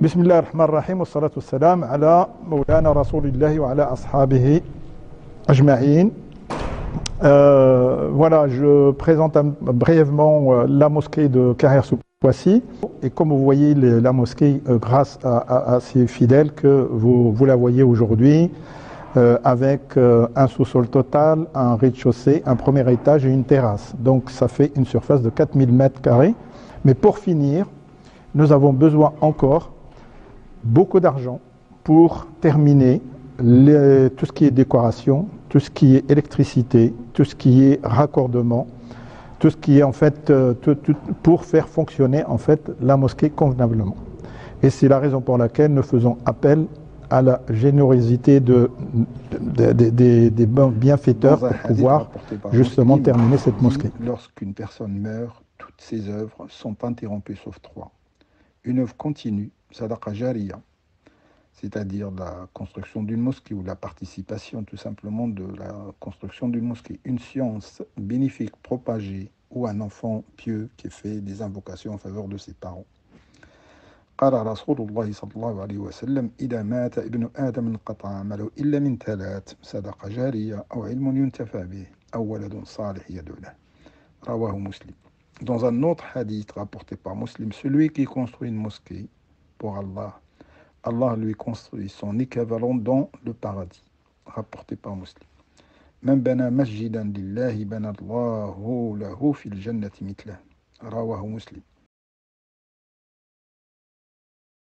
بسم الله الرحمن الرحيم والصلاة والسلام على مولانا رسول الله وعلى أصحابه أجمعين Euh, voilà, je présente un- brièvement euh, la mosquée de carrière sous Poissy. Et comme vous voyez les- la mosquée, euh, grâce à, à- à ces fidèles que vous, vous la voyez aujourd'hui, euh, avec euh, un sous-sol total, un rez-de-chaussée, un premier étage et une terrasse. Donc ça fait une surface de 4000 mètres carrés. Mais pour finir, nous avons besoin encore beaucoup d'argent pour terminer les- tout ce qui est décoration, tout ce qui est électricité, tout ce qui est raccordement, tout ce qui est en fait euh, tout- tout- pour faire fonctionner en fait la mosquée convenablement. Et c'est la raison pour laquelle nous faisons appel à la générosité de, de- de- des- bienfaiteurs pour pouvoir justement terminer cette mosquée. Lorsqu'une personne meurt, toutes ses œuvres sont interrompues sauf trois. Une œuvre continue, sadaqa jariya, c'est-à-dire la construction d'une mosquée ou la participation tout simplement de la construction d'une mosquée. Une science bénéfique propagée ou un enfant pieux qui fait des invocations en faveur de ses parents. قال رسول الله صلى الله عليه وسلم إذا مات ابن آدم انقطع عمله إلا من ثلاث صدقة جارية أو علم ينتفع به أو ولد صالح يدعو له رواه مسلم Dans un autre hadith rapporté par Muslim, celui qui construit une mosquée pour Allah, Allah lui construit son équivalent dans le paradis, rapporté par Muslim. من بنى مسجدا لله بنى الله له في الجنة مثله رواه مسلم